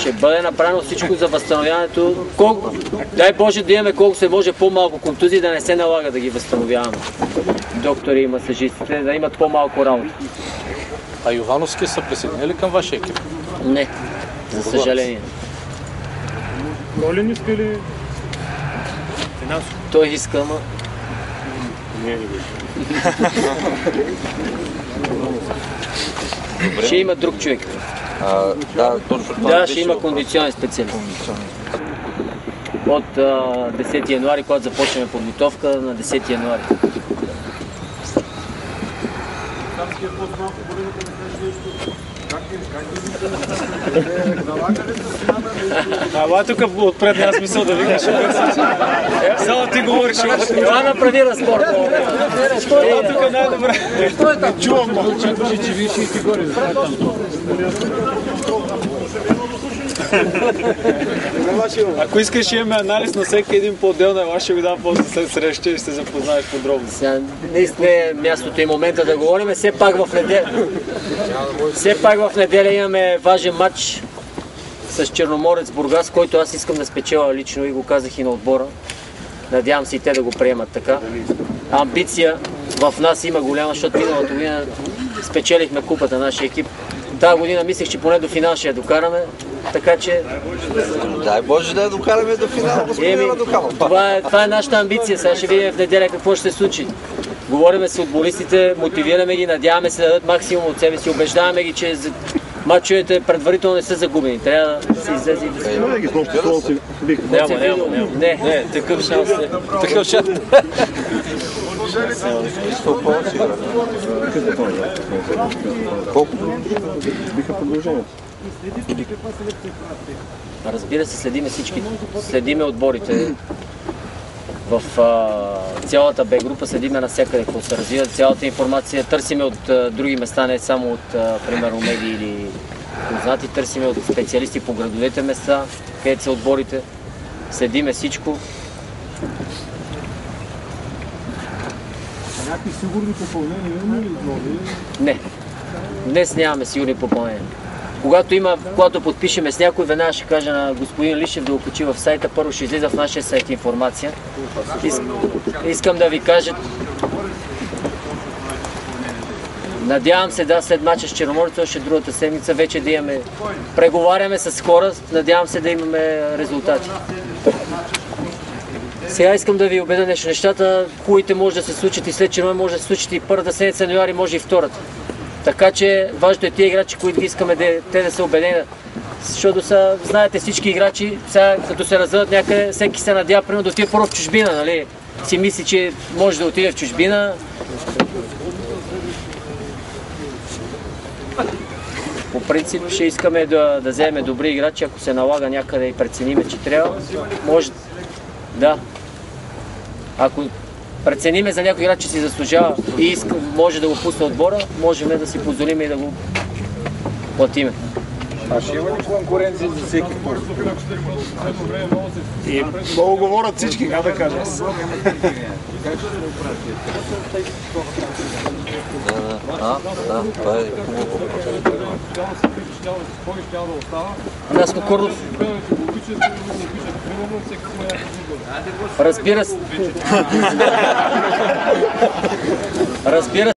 Ще бъде направено всичко за възстановяването. Колко, дай Боже да имаме колко се може по-малко контузии, да не се налага да ги възстановяваме. Доктори и масажистите да имат по-малко работа. А Йовановски са присъединили към вашия екип? Не, за съжаление. Роли не спили Той иска, ама ще има друг човек. А, да, точно това Да, ще има кондиционен специалист. От а, 10 януари, когато започнем подготовка, на 10 януари. Ала тук отпред няма смисъл да викаш. Само ти говориш. Това направи разпорт. Ела тук най-добре. Чувам го. Ако искаш имаме анализ на всеки един по-отделно, ела ще го дам после след среща и ще се запознаеш подробно. Сега, наистина е мястото и момента да говорим. Все пак в неделя, все пак в неделя имаме важен матч с Черноморец Бургас, който аз искам да спечеля лично и го казах и на отбора. Надявам се и те да го приемат така. Амбиция в нас има голяма, защото миналата година спечелихме купата нашия екип. Тази година мислех, че поне до финал ще я докараме, така че Дай Боже да я докараме до господин Еми, това, е, това е нашата амбиция. Сега ще видим в неделя какво ще се случи. Говориме с футболистите, мотивираме ги, надяваме се да дадат максимум от себе си, убеждаваме ги, че матчовете предварително не са загубени. Трябва да се излезе и да се... Няма ги с нощи си. Няма, няма, няма. Не, не, такъв шанс не. Такъв шат. Колко? Биха продължението. Разбира се, следиме всички, следиме отборите. В а, цялата Б група следиме навсякъде какво се развива, цялата информация търсиме от а, други места, не само от, а, примерно, медии или познати, търсиме от специалисти по градовете места, където са отборите. Следиме всичко. Някакви сигурни попълнения има ли? Не, днес нямаме сигурни попълнения. Когато има, когато подпишеме с някой, веднага ще кажа на господин Лишев да го качи в сайта. Първо ще излиза в нашия сайт информация. Ис- искам да ви кажа, Надявам се да след мача с Черноморец, още другата седмица вече да имаме. Преговаряме с хора, надявам се да имаме резултати. Сега искам да ви убедя нещо. Нещата, хубавите може да се случат и след Черноморец, може да се случат и първата седмица януари, може и втората. Така че важното е тия играчи, които искаме да, те да са убедени. Защото са, знаете всички играчи, сега като се развиват някъде, всеки се надява примерно да отиде първо в чужбина, нали? Си мисли, че може да отиде в чужбина. По принцип ще искаме да, да вземем добри играчи, ако се налага някъде и прецениме, че трябва. Може, да. Ако прецениме за някой играч, че си заслужава и иска, може да го пусне отбора, можем да си позволим и да го платиме. А ще има ли конкуренция за всеки първ? И много говорят всички, как да кажа аз. А, да, това е хубаво. Наско Курдов. Разбира се. Разбира